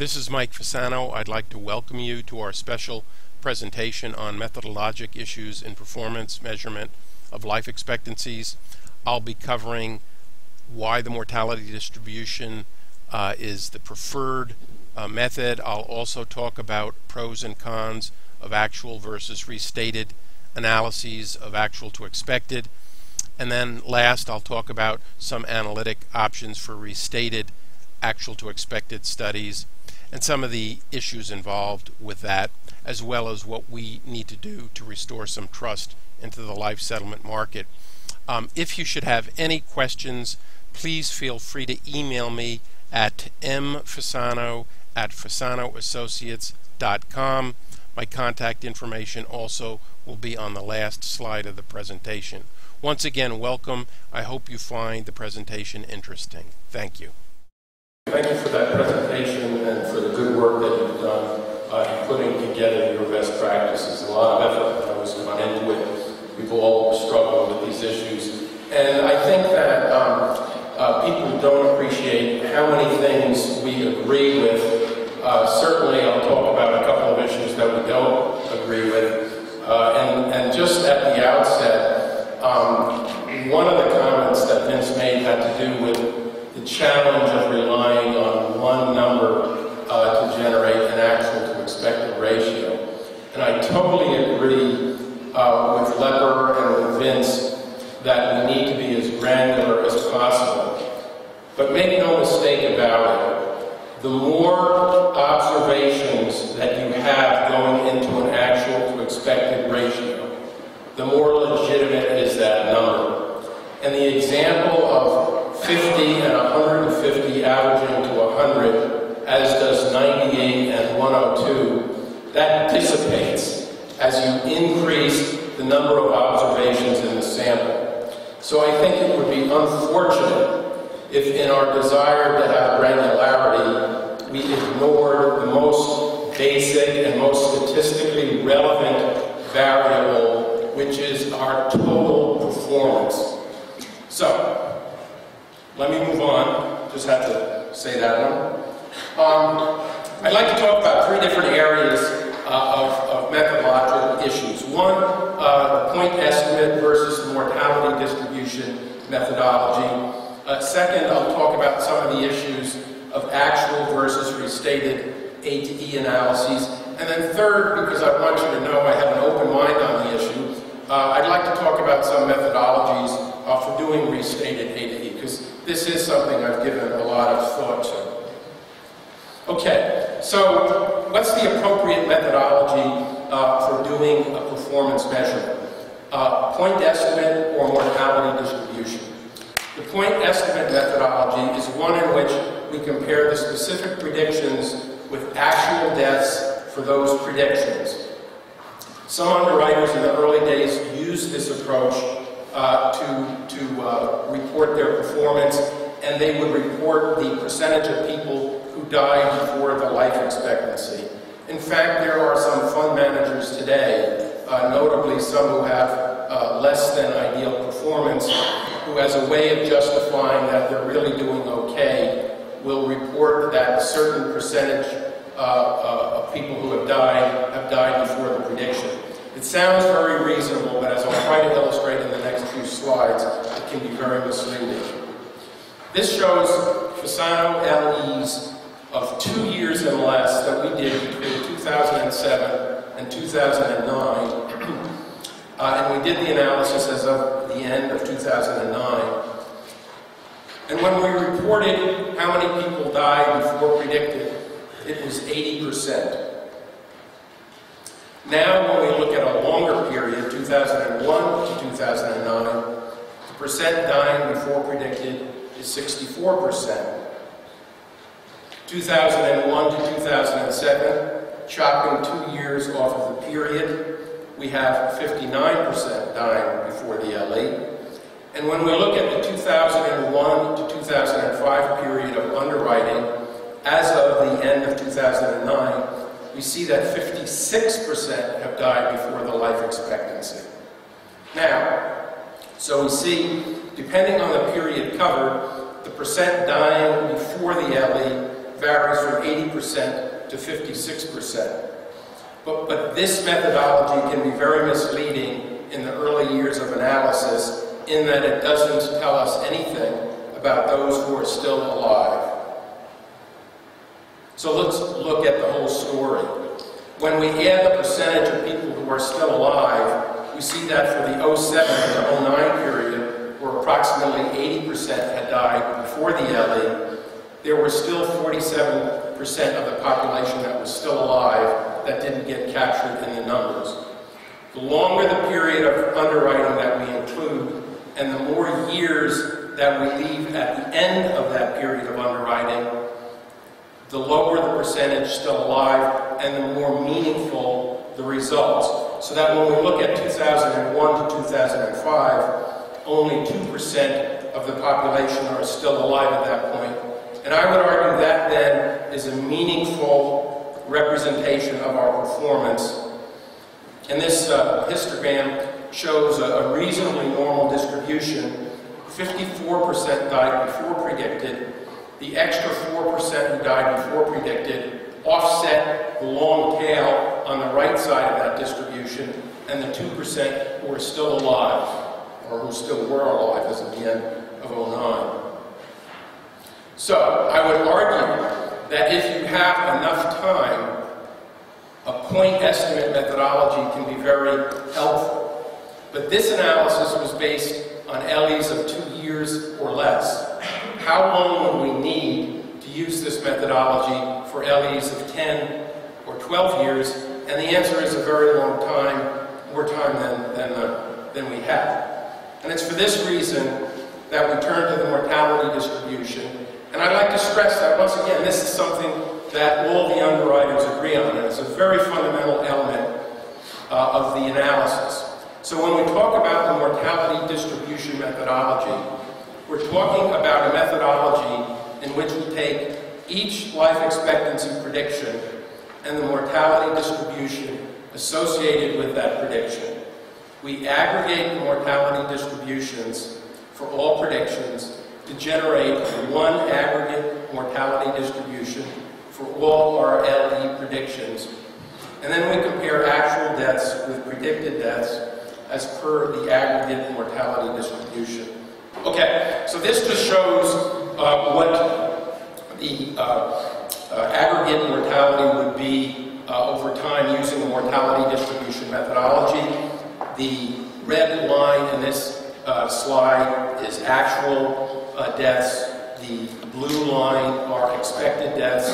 This is Mike Fasano. I'd like to welcome you to our special presentation on methodologic issues in performance measurement of life expectancies. I'll be covering why the mortality distribution uh, is the preferred uh, method. I'll also talk about pros and cons of actual versus restated analyses of actual to expected. And then last, I'll talk about some analytic options for restated actual to expected studies and some of the issues involved with that, as well as what we need to do to restore some trust into the life settlement market. Um, if you should have any questions, please feel free to email me at mfasano at fasanoassociates.com. My contact information also will be on the last slide of the presentation. Once again, welcome. I hope you find the presentation interesting. Thank you. Thank you for that presentation 102, that dissipates as you increase the number of observations in the sample. So I think it would be unfortunate if in our desire to have granularity, we ignored the most basic and most statistically relevant variable, which is our total performance. So, let me move on. Just have to say that one. Um, I'd like to talk about three different areas uh, of, of methodological issues. One, uh, the point estimate versus the mortality distribution methodology. Uh, second, I'll talk about some of the issues of actual versus restated A to E analyses. And then third, because I want you to know I have an open mind on the issue, uh, I'd like to talk about some methodologies for doing restated A to E, because this is something I've given a lot of thought to. Okay, so what's the appropriate methodology uh, for doing a performance measurement? Uh, point estimate or mortality distribution? The point estimate methodology is one in which we compare the specific predictions with actual deaths for those predictions. Some underwriters in the early days used this approach uh, to, to uh, report their performance, and they would report the percentage of people died before the life expectancy. In fact, there are some fund managers today, uh, notably some who have uh, less than ideal performance, who as a way of justifying that they're really doing okay, will report that a certain percentage uh, uh of people who have died have died before the prediction. It sounds very reasonable, but as I'll try to illustrate in the next few slides, it can be very misleading. This shows Fasano LE's two years and less that we did between 2007 and 2009. uh, and we did the analysis as of the end of 2009. And when we reported how many people died before predicted, it was 80%. Now, when we look at a longer period, 2001 to 2009, the percent dying before predicted is 64%. 2001 to 2007, chopping two years off of the period, we have 59% dying before the LE. And when we look at the 2001 to 2005 period of underwriting, as of the end of 2009, we see that 56% have died before the life expectancy. Now, so we see, depending on the period covered, the percent dying before the LE varies from 80% to 56%. But, but this methodology can be very misleading in the early years of analysis in that it doesn't tell us anything about those who are still alive. So let's look at the whole story. When we add the percentage of people who are still alive, we see that for the 07 to 09 period, where approximately 80% had died before the LE, there were still 47% of the population that was still alive that didn't get captured in the numbers. The longer the period of underwriting that we include, and the more years that we leave at the end of that period of underwriting, the lower the percentage still alive and the more meaningful the results. So that when we look at 2001 to 2005, only 2% of the population are still alive at that point. And I would argue that then is a meaningful representation of our performance. And this uh, histogram shows a, a reasonably normal distribution. 54% died before predicted. The extra 4% who died before predicted offset the long tail on the right side of that distribution and the 2% who are still alive, or who still were alive as of the end of 09. So I would argue that if you have enough time, a point estimate methodology can be very helpful. But this analysis was based on LEs of two years or less. How long would we need to use this methodology for LEs of 10 or 12 years? And the answer is a very long time, more time than, than, uh, than we have. And it's for this reason that we turn to the mortality distribution and I'd like to stress that once again, this is something that all the underwriters agree on, and it's a very fundamental element uh, of the analysis. So when we talk about the mortality distribution methodology, we're talking about a methodology in which we take each life expectancy prediction and the mortality distribution associated with that prediction. We aggregate the mortality distributions for all predictions to generate one aggregate mortality distribution for all our LE predictions. And then we compare actual deaths with predicted deaths as per the aggregate mortality distribution. Okay, so this just shows uh, what the uh, uh, aggregate mortality would be uh, over time using the mortality distribution methodology. The red line in this uh, slide is actual uh, deaths. The blue line are expected deaths.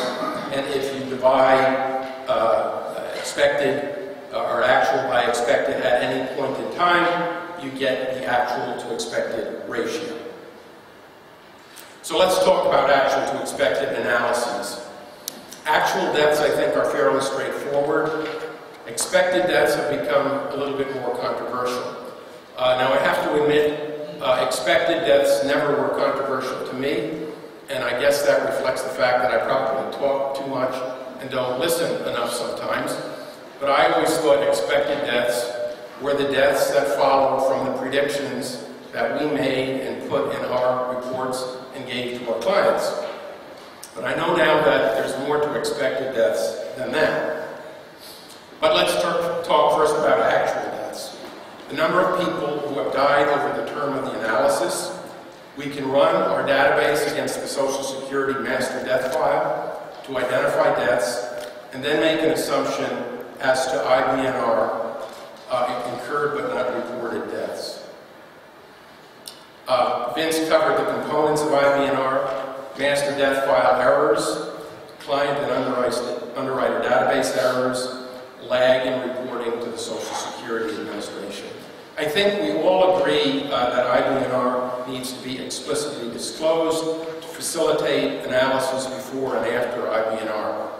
And if you divide uh, expected uh, or actual by expected at any point in time, you get the actual to expected ratio. So let's talk about actual to expected analyses. Actual deaths, I think, are fairly straightforward. Expected deaths have become a little bit more controversial. Uh, now, I have to admit, uh, expected deaths never were controversial to me, and I guess that reflects the fact that I probably talk too much and don't listen enough sometimes. But I always thought expected deaths were the deaths that follow from the predictions that we made and put in our reports and gave to our clients. But I know now that there's more to expected deaths than that. But let's talk first about actual the number of people who have died over the term of the analysis. We can run our database against the Social Security master death file to identify deaths and then make an assumption as to IBNR, uh, incurred but not reported deaths. Uh, Vince covered the components of IBNR, master death file errors, client and underwriter database errors, lag in reporting to the Social Security Administration. I think we all agree uh, that IBNR needs to be explicitly disclosed to facilitate analysis before and after IBNR.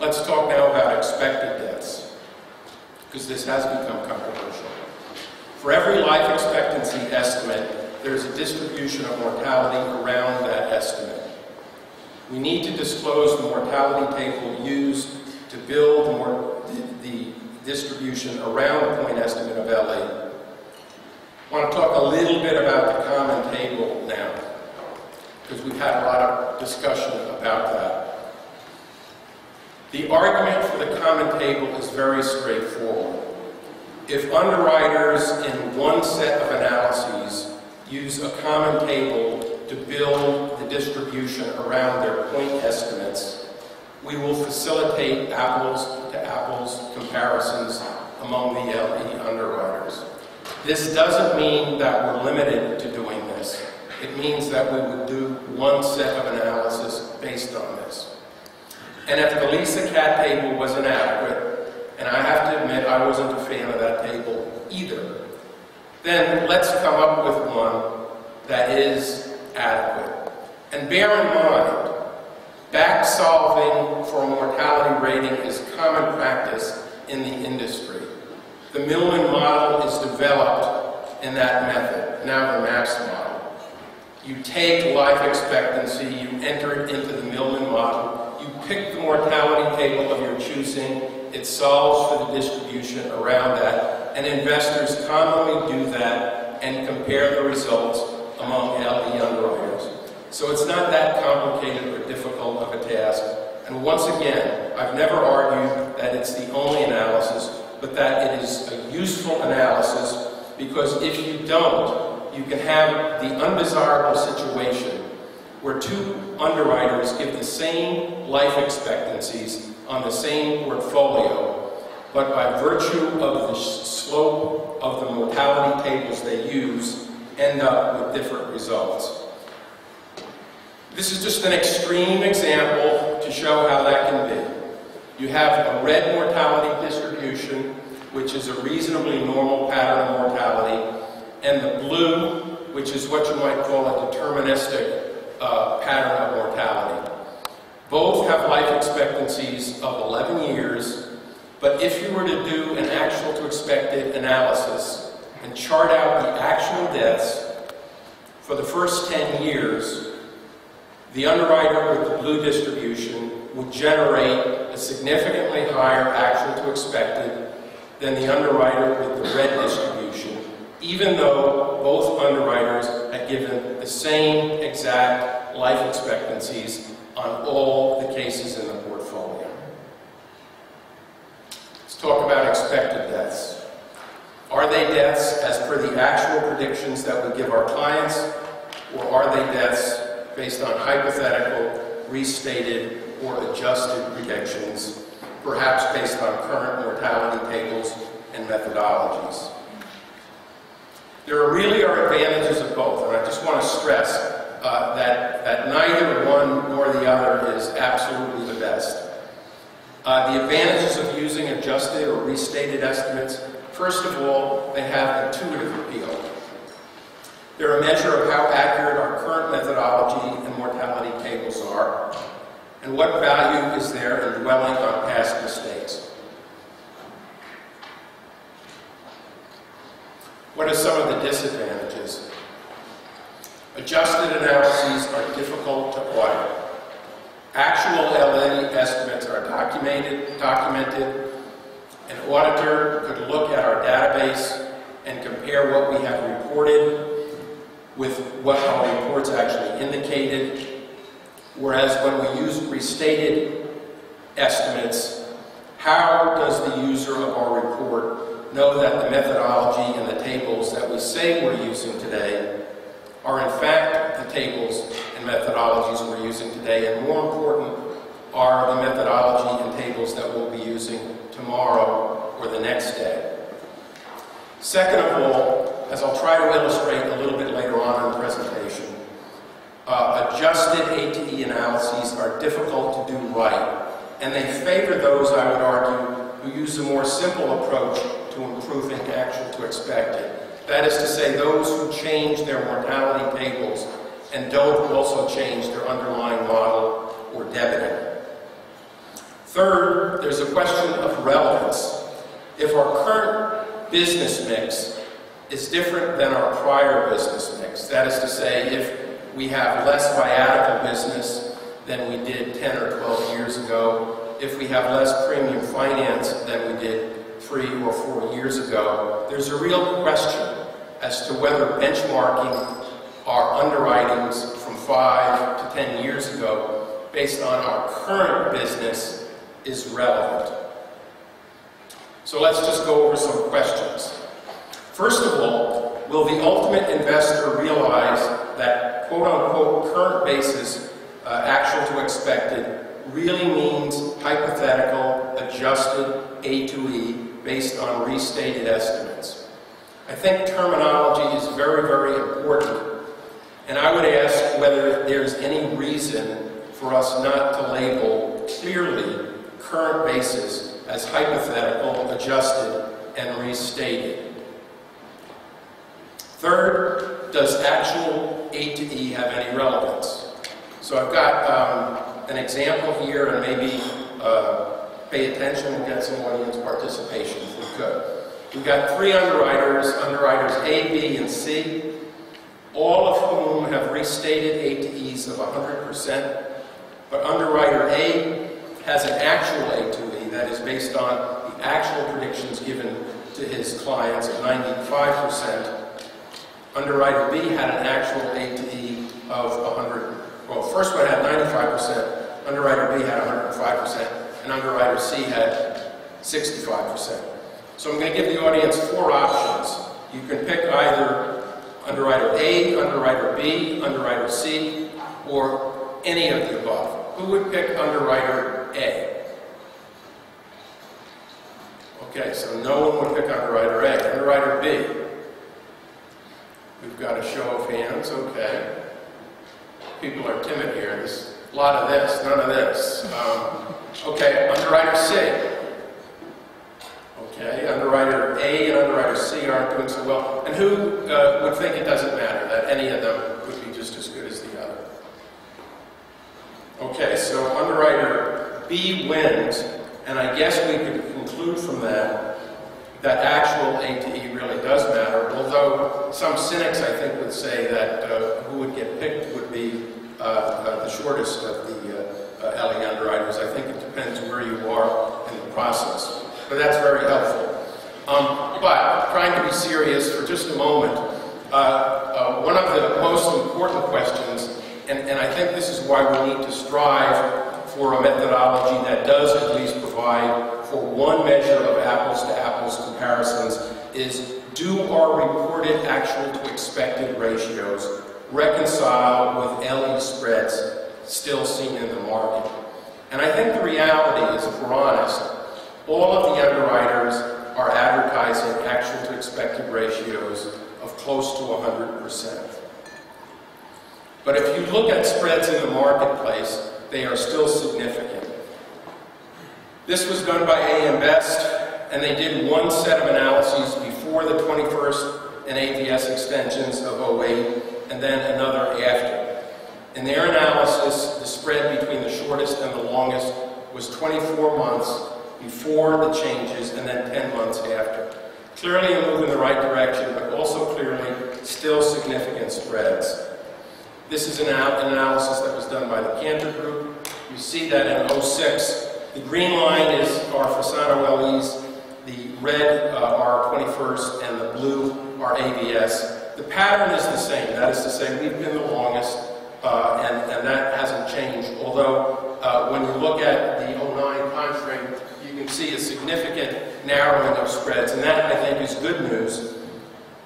Let's talk now about expected deaths, because this has become controversial. For every life expectancy estimate, there's a distribution of mortality around that estimate. We need to disclose the mortality table used to build more the, the distribution around the point estimate of LA. I want to talk a little bit about the common table now, because we've had a lot of discussion about that. The argument for the common table is very straightforward. If underwriters in one set of analyses use a common table to build the distribution around their point estimates, we will facilitate apples to apples comparisons among the LE underwriters. This doesn't mean that we're limited to doing this. It means that we would do one set of analysis based on this. And if the Lisa Cat table was inadequate, and I have to admit I wasn't a fan of that table either, then let's come up with one that is adequate. And bear in mind, back solving for a mortality rating is common practice in the industry. The Milliman model is developed in that method, now the MAPS model. You take life expectancy, you enter it into the Milliman model, you pick the mortality table of your choosing, it solves for the distribution around that, and investors commonly do that and compare the results among LE underwriters. So it's not that complicated or difficult of a task. And once again, I've never argued that it's the only analysis but that it is a useful analysis because if you don't, you can have the undesirable situation where two underwriters give the same life expectancies on the same portfolio, but by virtue of the slope of the mortality tables they use, end up with different results. This is just an extreme example to show how that can be. You have a red mortality distribution, which is a reasonably normal pattern of mortality, and the blue, which is what you might call a deterministic uh, pattern of mortality. Both have life expectancies of 11 years, but if you were to do an actual to expected analysis and chart out the actual deaths for the first 10 years, the underwriter with the blue distribution would generate a significantly higher actual to expected than the underwriter with the red distribution, even though both underwriters had given the same exact life expectancies on all the cases in the portfolio. Let's talk about expected deaths. Are they deaths as per the actual predictions that we give our clients, or are they deaths based on hypothetical, restated, or adjusted predictions, perhaps based on current mortality tables and methodologies. There really are advantages of both, and I just want to stress uh, that, that neither one nor the other is absolutely the best. Uh, the advantages of using adjusted or restated estimates, first of all, they have intuitive appeal. They're a measure of how accurate our current methodology and mortality tables are, and what value is there in dwelling on past mistakes? What are some of the disadvantages? Adjusted analyses are difficult to audit. Actual LE estimates are documented, documented. An auditor could look at our database and compare what we have reported with what our reports actually indicated Whereas when we use restated estimates, how does the user of our report know that the methodology and the tables that we say we're using today are in fact the tables and methodologies we're using today, and more important, are the methodology and tables that we'll be using tomorrow or the next day. Second of all, as I'll try to illustrate a little bit later on in the presentation, uh, adjusted ATE analyses are difficult to do right, and they favor those, I would argue, who use a more simple approach to improving actual to expected. That is to say, those who change their mortality tables and don't also change their underlying model or debiting. Third, there's a question of relevance. If our current business mix is different than our prior business mix, that is to say, if we have less viatical business than we did 10 or 12 years ago. If we have less premium finance than we did three or four years ago, there's a real question as to whether benchmarking our underwritings from five to 10 years ago based on our current business is relevant. So let's just go over some questions. First of all, will the ultimate investor realize that quote-unquote current basis, uh, actual to expected, really means hypothetical adjusted A to E based on restated estimates? I think terminology is very, very important. And I would ask whether there's any reason for us not to label clearly current basis as hypothetical, adjusted, and restated. Third, does actual A to E have any relevance? So I've got um, an example here, and maybe uh, pay attention and get some audience participation if we could. We've got three underwriters, underwriters A, B, and C, all of whom have restated A to E's of 100%, but underwriter A has an actual A to E that is based on the actual predictions given to his clients of 95%. Underwriter B had an actual A to E of 100. Well, first one had 95%, underwriter B had 105%, and underwriter C had 65%. So I'm going to give the audience four options. You can pick either underwriter A, underwriter B, underwriter C, or any of the above. Who would pick underwriter A? Okay, so no one would pick underwriter A. Underwriter B. We've got a show of hands, okay. People are timid here. There's a lot of this, none of this. Um, okay, underwriter C. Okay, underwriter A and underwriter C aren't doing so well. And who uh, would think it doesn't matter, that any of them could be just as good as the other? Okay, so underwriter B wins, and I guess we could conclude from that that actual A to E really does matter, although some cynics, I think, would say that uh, who would get picked would be uh, uh, the shortest of the uh, uh, LE underwriters. I think it depends where you are in the process. But that's very helpful. Um, but trying to be serious for just a moment, uh, one of the most important questions and, and I think this is why we need to strive for a methodology that does at least provide for one measure of apples to apples comparisons is do our reported actual to expected ratios reconcile with LE spreads still seen in the market? And I think the reality is, if we're honest, all of the underwriters are advertising actual to expected ratios of close to 100%. But if you look at spreads in the marketplace, they are still significant. This was done by AM Best, and they did one set of analyses before the 21st and AVS extensions of 08, and then another after. In their analysis, the spread between the shortest and the longest was 24 months before the changes and then 10 months after. Clearly a move in the right direction, but also clearly still significant spreads. This is an, an analysis that was done by the Cantor Group. You see that in 06. The green line is our Fasano LEs, the red uh, are 21st, and the blue are AVS. The pattern is the same. That is to say, we've been the longest, uh, and, and that hasn't changed. Although, uh, when you look at the 09 timeframe, you can see a significant narrowing of spreads, and that, I think, is good news.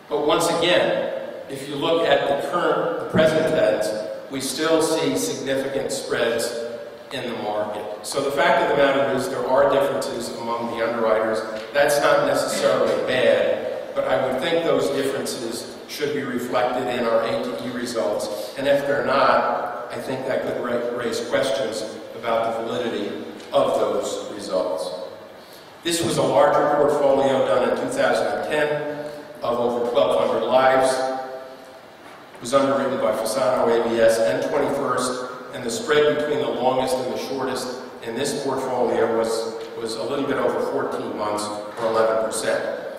But once again, if you look at the current, the present heads, we still see significant spreads in the market. So the fact of the matter is there are differences among the underwriters. That's not necessarily bad, but I would think those differences should be reflected in our A to E results. And if they're not, I think that could raise questions about the validity of those results. This was a larger portfolio done in 2010 of over 1,200 lives It was underwritten by Fasano AVS and 21st, and the spread between the longest and the shortest in this portfolio was, was a little bit over 14 months, or 11%.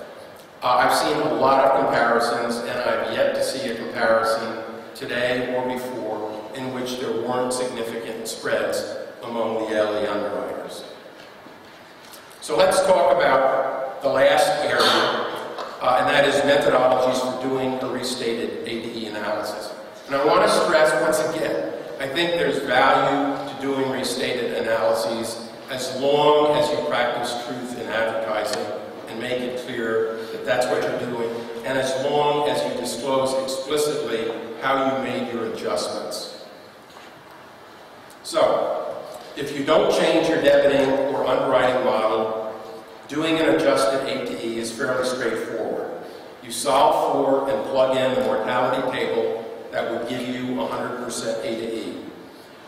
Uh, I've seen a lot of comparisons, and I've yet to see a comparison today or before in which there weren't significant spreads among the LE underwriters. So let's talk about the last area, uh, and that is methodologies for doing a restated ADE analysis. And I want to stress once again, I think there's value to doing restated analyses as long as you practice truth in advertising and make it clear that that's what you're doing, and as long as you disclose explicitly how you made your adjustments. So, if you don't change your debiting or underwriting model, doing an adjusted A to E is fairly straightforward. You solve for and plug in the mortality table that would give you 100% A to E.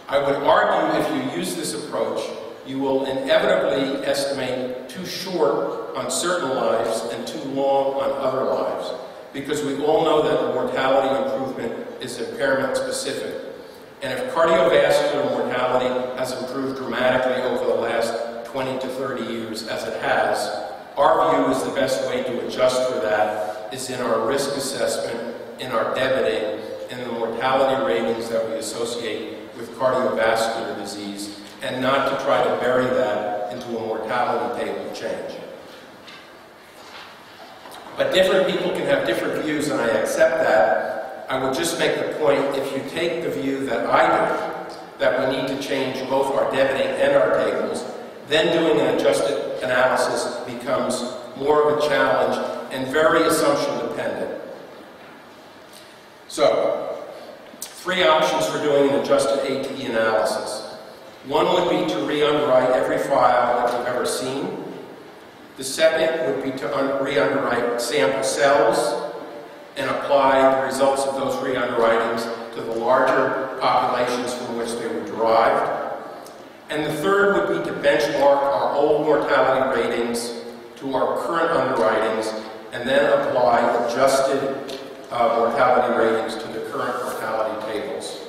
I would argue if you use this approach, you will inevitably estimate too short on certain lives and too long on other lives, because we all know that mortality improvement is impairment specific. And if cardiovascular mortality has improved dramatically over the last 20 to 30 years, as it has, our view is the best way to adjust for that is in our risk assessment, in our debiting, in the mortality ratings that we associate with cardiovascular disease, and not to try to bury that into a mortality table change. But different people can have different views, and I accept that. I would just make the point, if you take the view that I do, that we need to change both our debiting and our tables, then doing an adjusted analysis becomes more of a challenge and very assumption dependent. So, three options for doing an adjusted ATE analysis. One would be to re-underwrite every file that you've ever seen. The second would be to re-underwrite sample cells and apply the results of those re-underwritings to the larger populations from which they were derived. And the third would be to benchmark our old mortality ratings to our current underwritings and then apply adjusted uh, mortality ratings to the current mortality tables.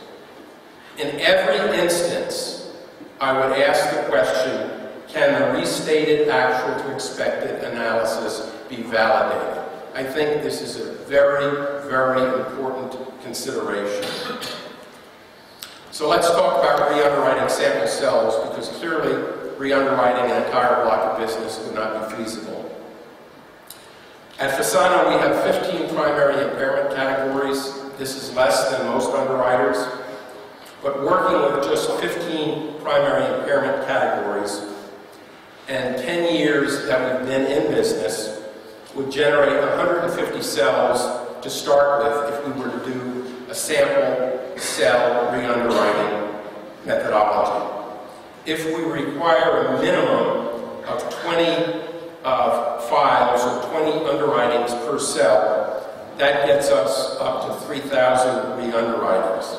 In every instance, I would ask the question, can the restated actual to expected analysis be validated? I think this is a very, very important consideration. So let's talk about re-underwriting sample cells because clearly re-underwriting an entire block of business would not be feasible. At Fasano, we have 15 primary impairment categories. This is less than most underwriters. But working with just 15 primary impairment categories and 10 years that we've been in business would generate 150 cells to start with if we were to do a sample cell re-underwriting methodology. If we require a minimum of 20 uh, files or 20 underwritings per cell, that gets us up to 3,000 re-underwritings.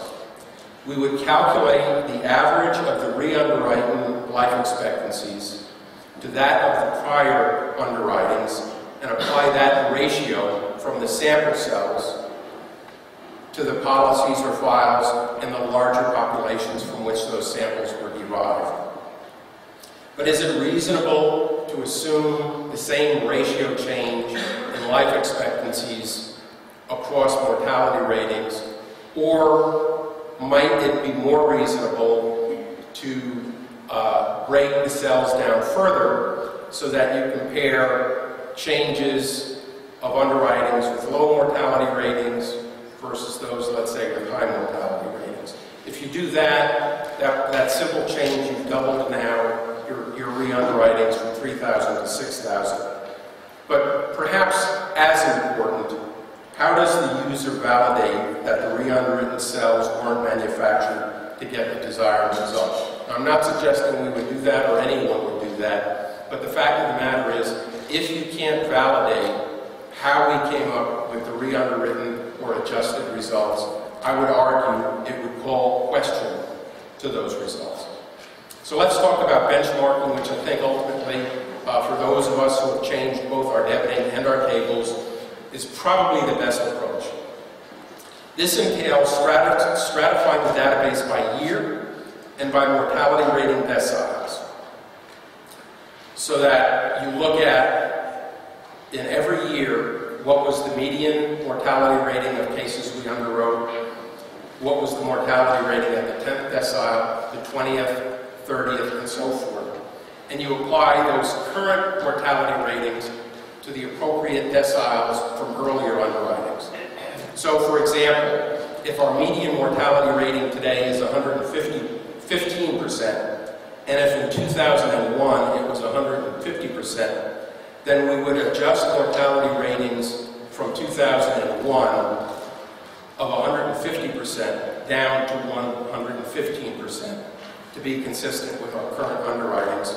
We would calculate the average of the re-underwriting life expectancies to that of the prior underwritings and apply that ratio from the sample cells to the policies or files in the larger populations from which those samples were derived. But is it reasonable to assume the same ratio change in life expectancies across mortality ratings, or might it be more reasonable to uh, break the cells down further so that you compare changes of underwritings with low mortality ratings versus those, let's say, with high mortality ratings. If you do that, that, that simple change, you've doubled now your, your re-underwritings from 3,000 to 6,000. But perhaps as important, how does the user validate that the re-underwritten cells weren't manufactured to get the desired result? Now, I'm not suggesting we would do that or anyone would do that, but the fact of the matter is, if you can't validate how we came up with the re-underwritten or adjusted results, I would argue it would call question to those results. So let's talk about benchmarking, which I think ultimately, uh, for those of us who have changed both our debiting and our tables, is probably the best approach. This entails stratifying the database by year and by mortality rating deciles. So that you look at, in every year, what was the median mortality rating of cases we underwrote, what was the mortality rating at the 10th decile, the 20th, 30th, and so forth. And you apply those current mortality ratings to the appropriate deciles from earlier underwritings. So, for example, if our median mortality rating today is 150, 15%, and if in 2001 it was 150%, then we would adjust mortality ratings from 2001 of 150% down to 115% to be consistent with our current underwritings.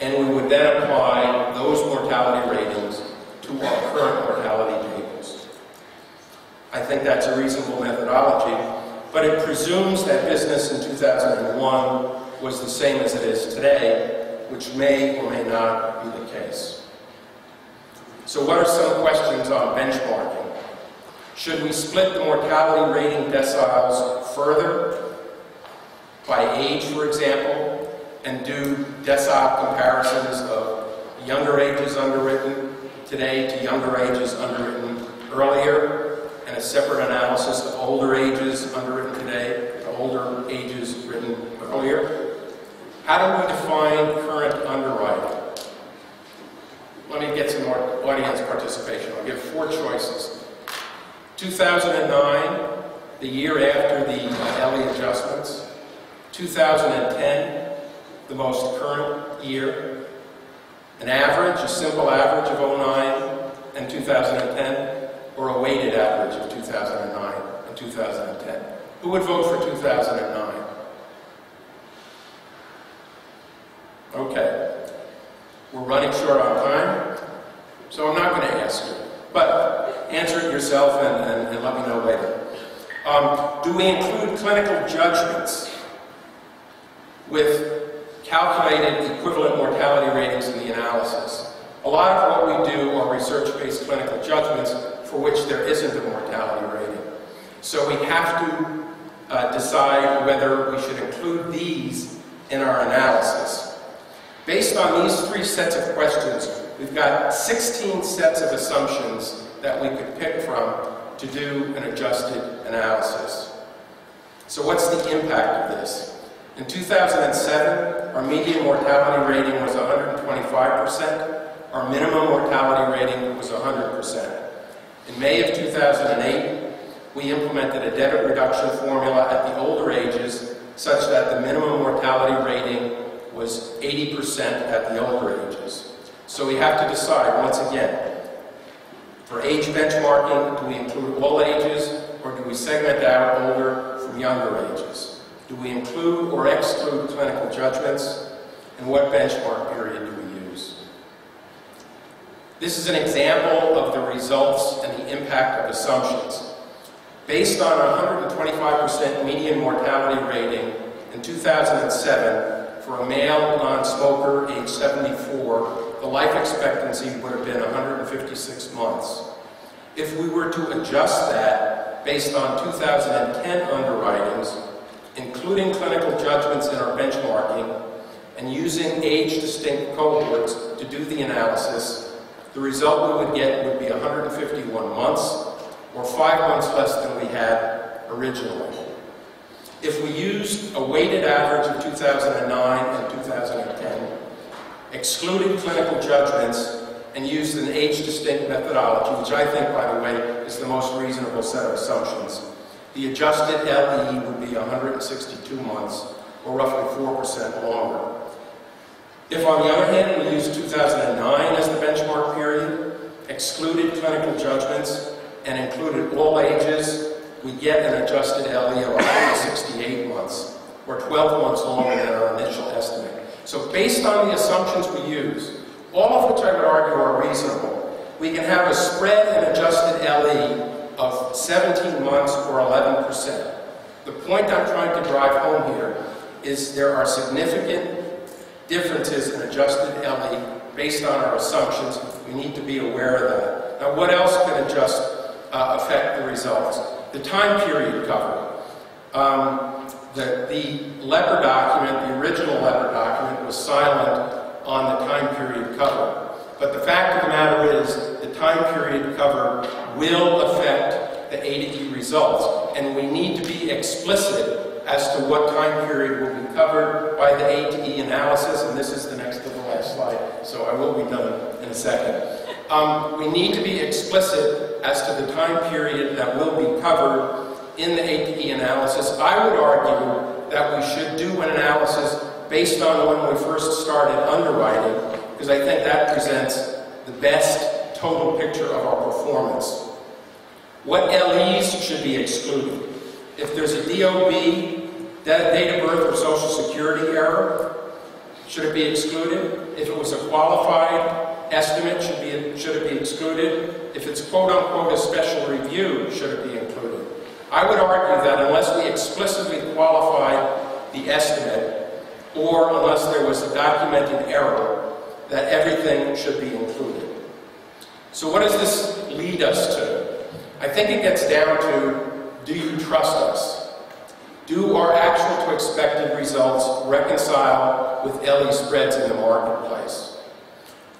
And we would then apply those mortality ratings to our current mortality tables. I think that's a reasonable methodology, but it presumes that business in 2001 was the same as it is today, which may or may not be the case. So what are some questions on benchmarking? Should we split the mortality rating deciles further by age, for example, and do decile comparisons of younger ages underwritten today to younger ages underwritten earlier, and a separate analysis of older ages underwritten today to older ages written earlier? How do we define current underwriting? Let me get some audience participation. I'll give four choices. 2009, the year after the uh, adjustments. 2010, the most current year. An average, a simple average of 09 and 2010, or a weighted average of 2009 and 2010. Who would vote for 2009? Okay. We're running short on time, so I'm not going to ask you. But answer it yourself and, and, and let me know later. Um, do we include clinical judgments with calculated equivalent mortality ratings in the analysis? A lot of what we do are research-based clinical judgments for which there isn't a mortality rating. So we have to uh, decide whether we should include these in our analysis. Based on these three sets of questions, we've got 16 sets of assumptions that we could pick from to do an adjusted analysis. So what's the impact of this? In 2007, our median mortality rating was 125%. Our minimum mortality rating was 100%. In May of 2008, we implemented a debit reduction formula at the older ages such that the minimum mortality rating was 80% at the older ages. So we have to decide, once again, for age benchmarking, do we include all ages or do we segment out older from younger ages? Do we include or exclude clinical judgments? And what benchmark period do we use? This is an example of the results and the impact of assumptions. Based on a 125% median mortality rating in 2007, for a male non-smoker age 74, the life expectancy would have been 156 months. If we were to adjust that based on 2010 underwritings, including clinical judgments in our benchmarking, and using age-distinct cohorts to do the analysis, the result we would get would be 151 months, or five months less than we had originally. If we used a weighted average of 2009 and 2010, excluding clinical judgments, and used an age-distinct methodology, which I think, by the way, is the most reasonable set of assumptions, the adjusted LE would be 162 months, or roughly 4% longer. If, on the other hand, we use 2009 as the benchmark period, excluded clinical judgments, and included all ages, we get an adjusted LE of 168 months, or 12 months longer than our initial estimate. So based on the assumptions we use, all of which I would argue are reasonable, we can have a spread in adjusted LE of 17 months or 11%. The point I'm trying to drive home here is there are significant differences in adjusted LE based on our assumptions. We need to be aware of that. Now, what else can adjust uh, affect the results? The time period covered. Um, the, the LEPER document, the original LEPER document, was silent on the time period covered. But the fact of the matter is, time period cover will affect the A to results, and we need to be explicit as to what time period will be covered by the A to E analysis, and this is the next to the last slide, so I will be done in a second. Um, we need to be explicit as to the time period that will be covered in the APE analysis. I would argue that we should do an analysis based on when we first started underwriting, because I think that presents the best total picture of our performance. What LEs should be excluded? If there's a DOB, date of birth or social security error, should it be excluded? If it was a qualified estimate, should, be, should it be excluded? If it's quote-unquote a special review, should it be included? I would argue that unless we explicitly qualified the estimate, or unless there was a documented error, that everything should be included. So what does this lead us to? I think it gets down to, do you trust us? Do our actual to expected results reconcile with LE spreads in the marketplace?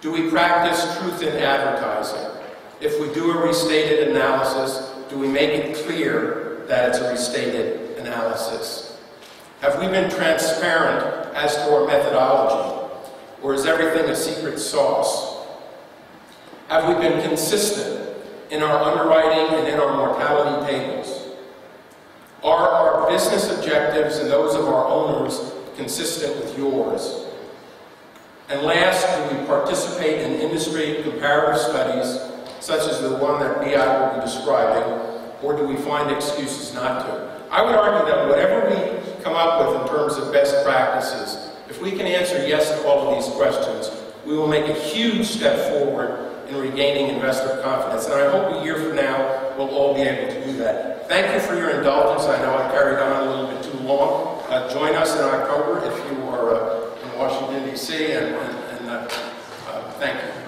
Do we practice truth in advertising? If we do a restated analysis, do we make it clear that it's a restated analysis? Have we been transparent as to our methodology? Or is everything a secret sauce? Have we been consistent in our underwriting and in our mortality tables? Are our business objectives and those of our owners consistent with yours? And last, do we participate in industry comparative studies, such as the one that BI will be describing, or do we find excuses not to? I would argue that whatever we come up with in terms of best practices, if we can answer yes to all of these questions, we will make a huge step forward in regaining investor confidence. And I hope a year from now we'll all be able to do that. Thank you for your indulgence. I know I carried on a little bit too long. Uh, join us in October if you are uh, in Washington, D.C. and, and, and uh, uh thank you.